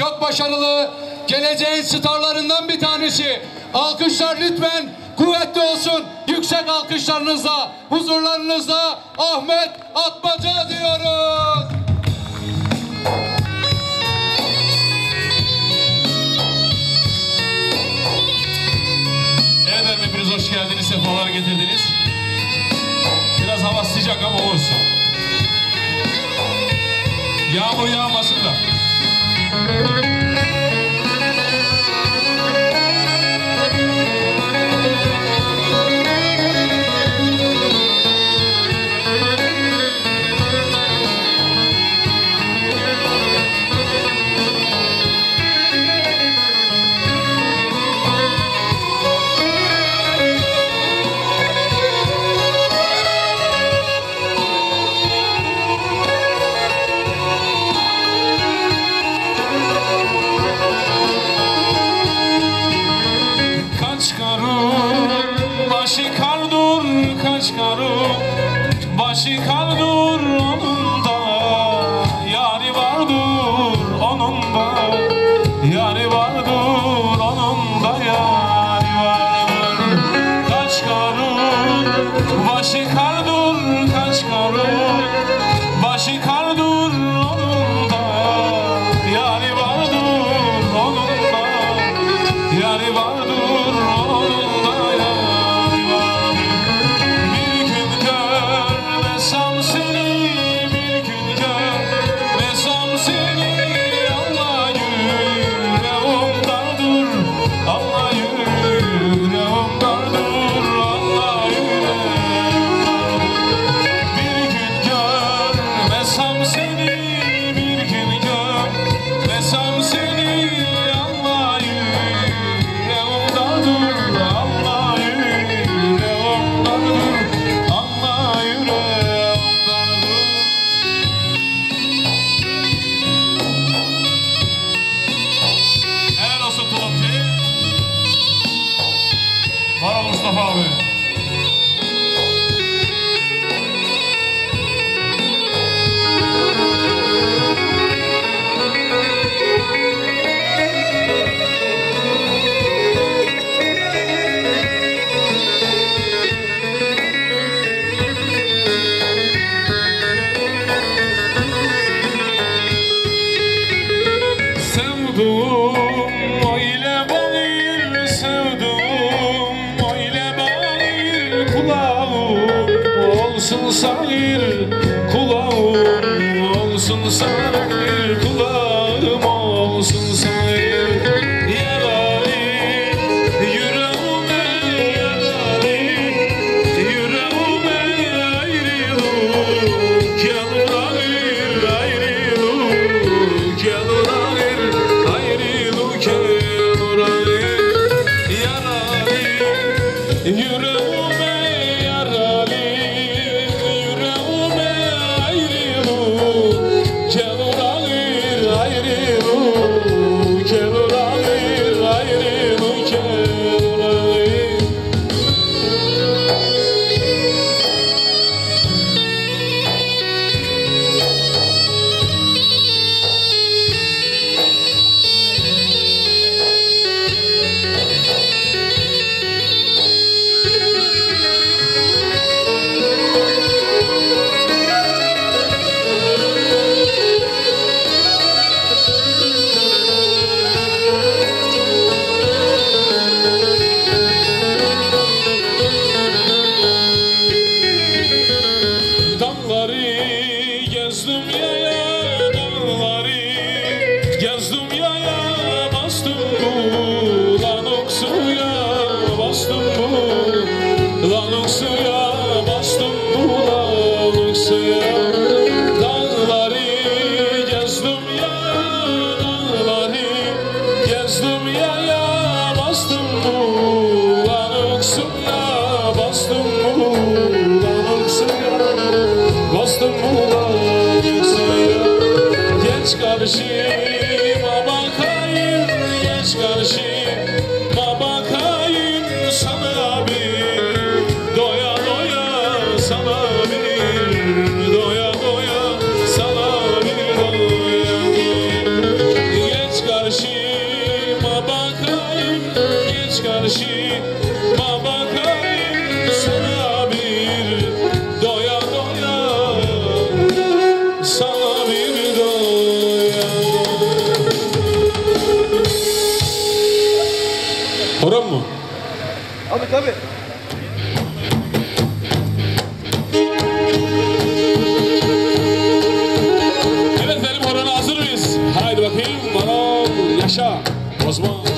Çok başarılı, geleceğin starlarından bir tanesi. Alkışlar lütfen kuvvetli olsun. Yüksek alkışlarınızla, huzurlarınızla Ahmet Atmaca diyoruz. Evet hepiniz hoş geldiniz, sefalar getirdiniz. Biraz hava sıcak ama olsun. Yağmur yağmasın da. thank you sevdum Öyle bağır sevdum? Öyle bağır kulağım Olsun sağır kulağım Olsun sağır Russia was one.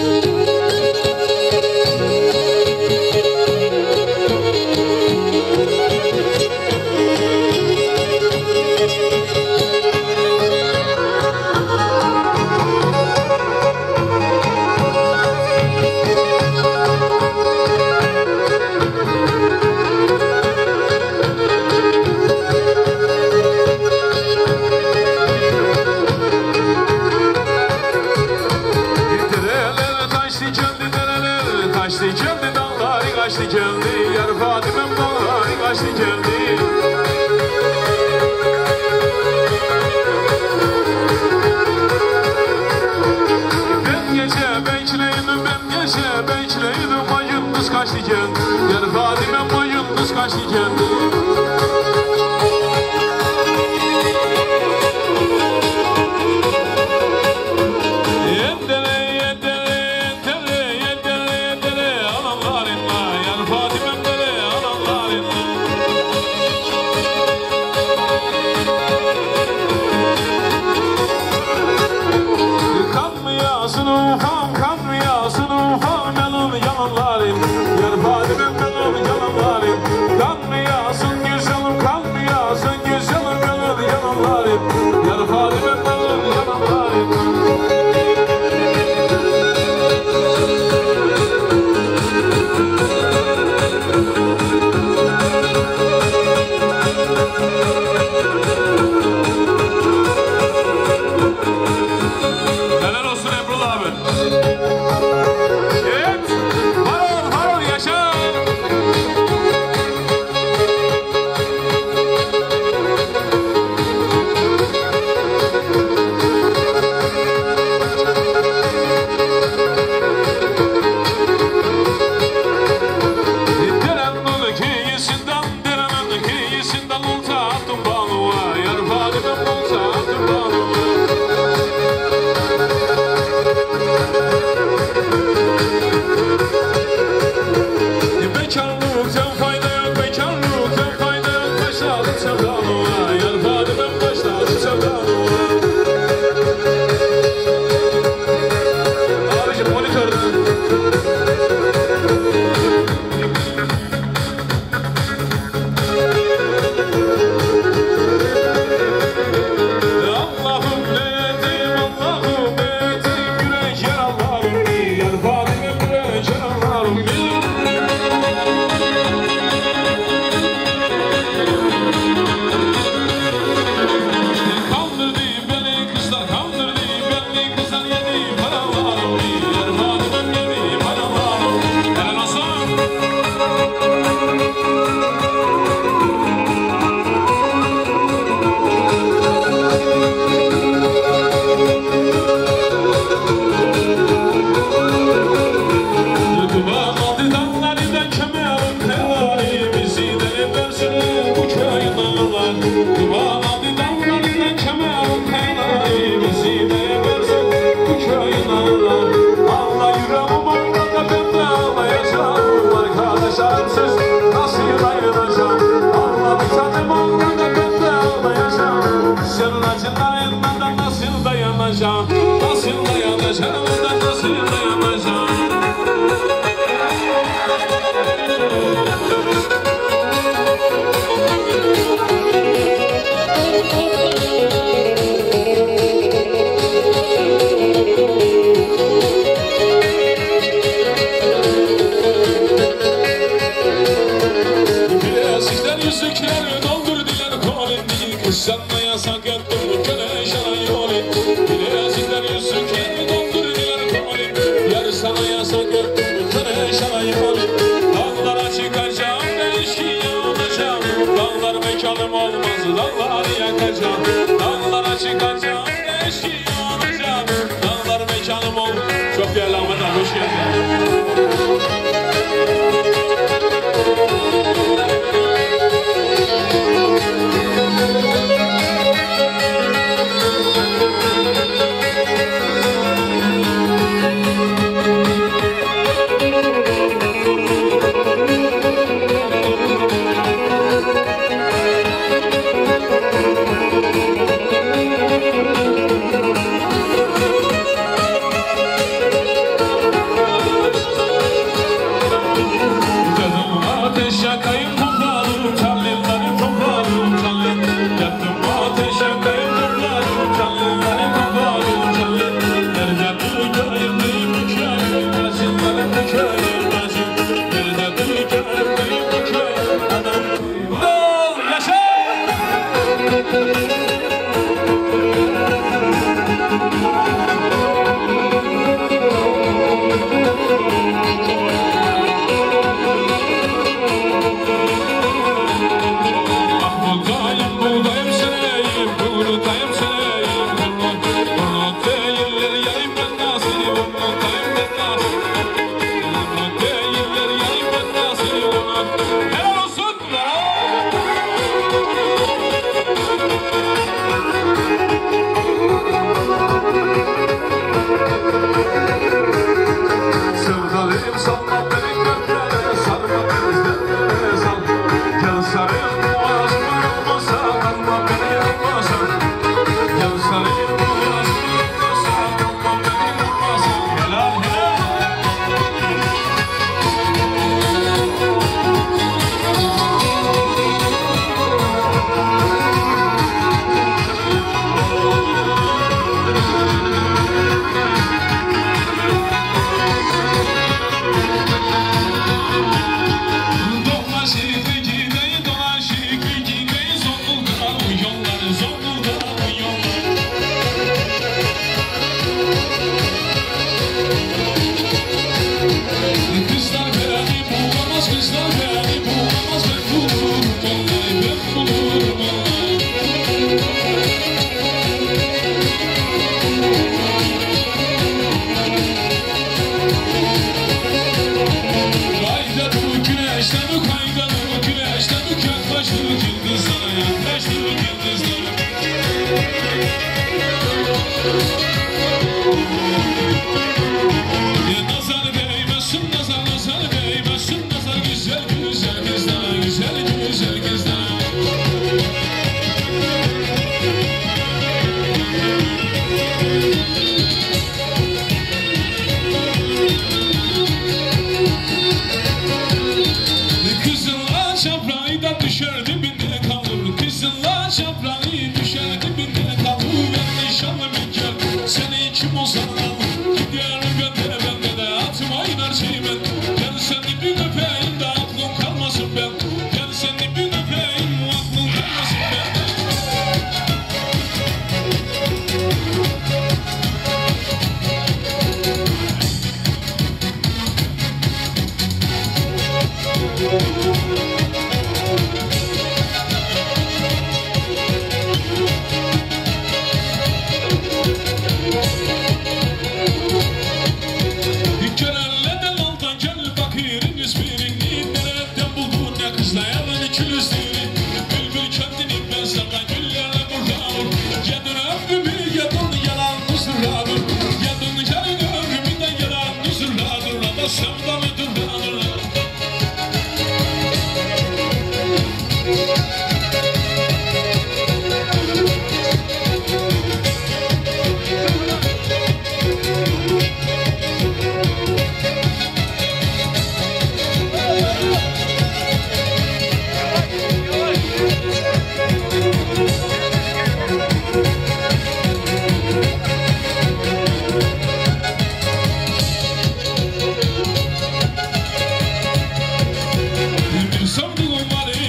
Something about it.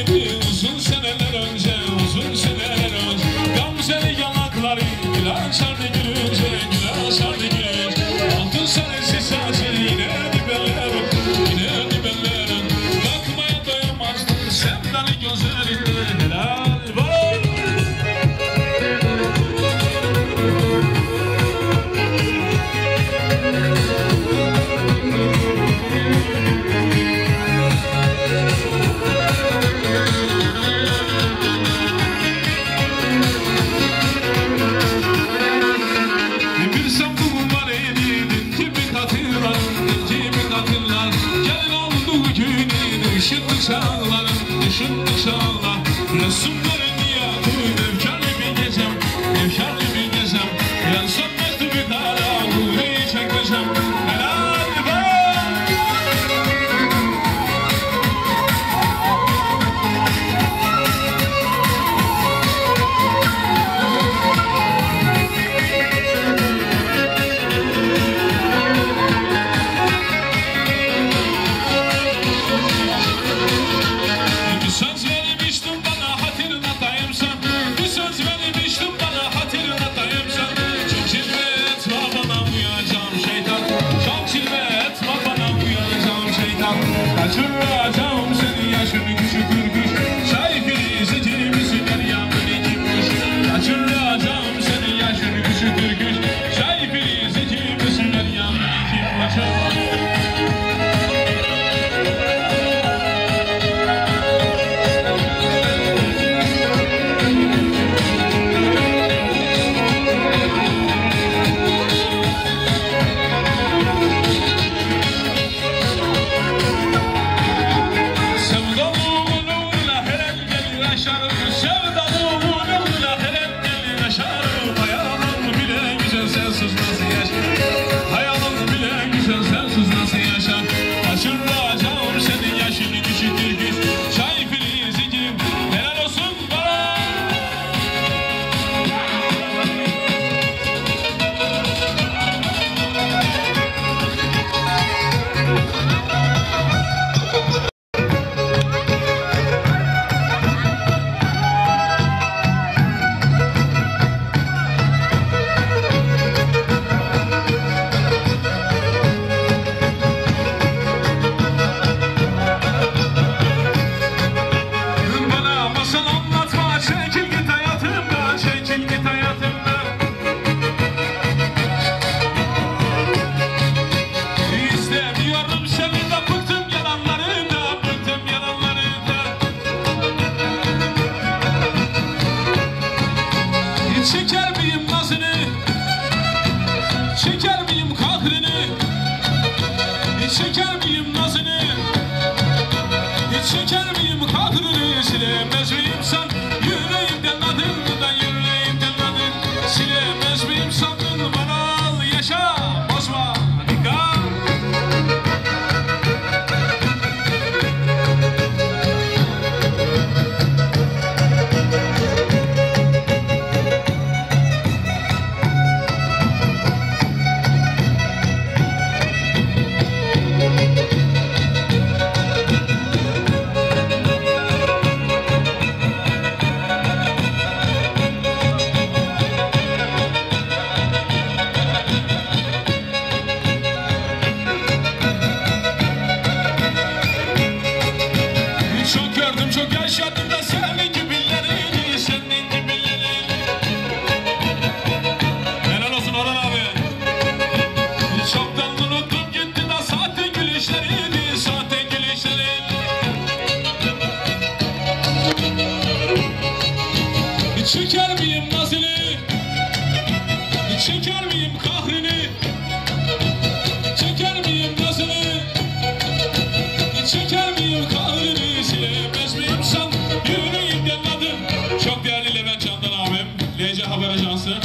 Sayın Levent Candan abim, LC Haber Ajansı.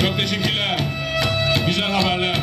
Çok teşekkürler. Güzel haberler.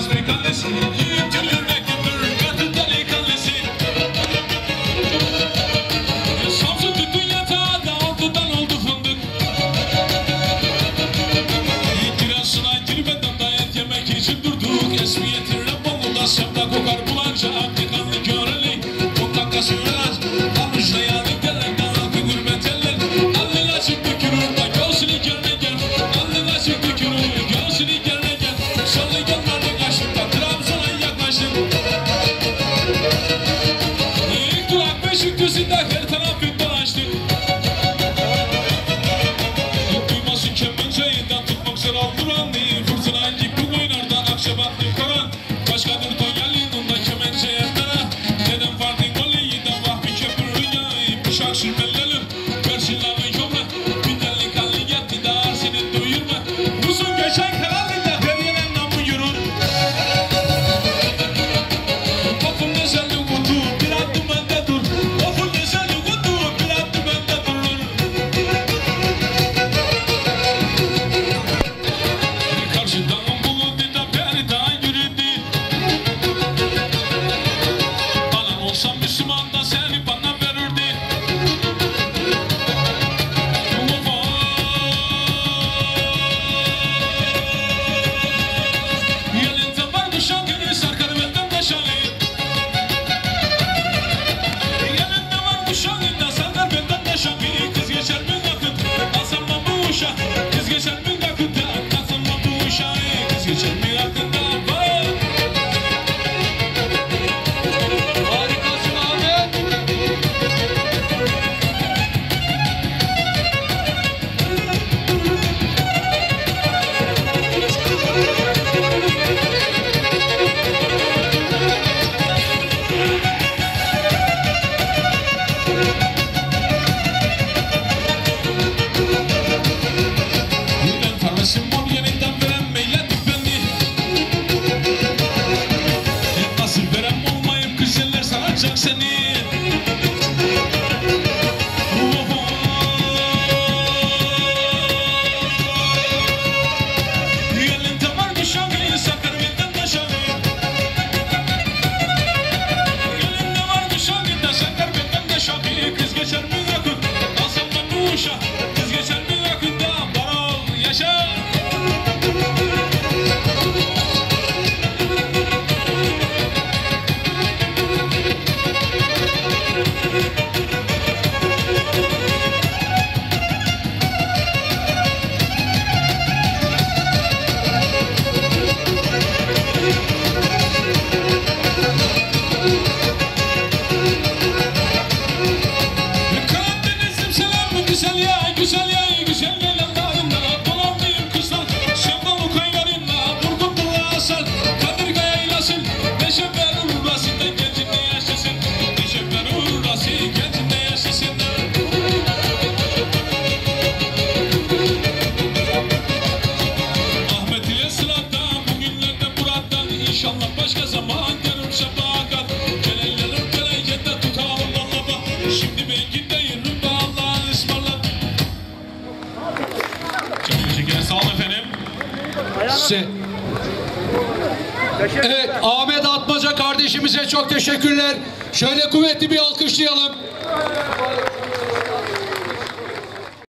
Kazbek annesi Tülürmek ömür katı deli kalesi Samsun tütün yatağı da altıdan oldu fındık Kirasına girmeden dayet yemek için durduk Esmiyetin Rabbalı'da sevda kokar bulanca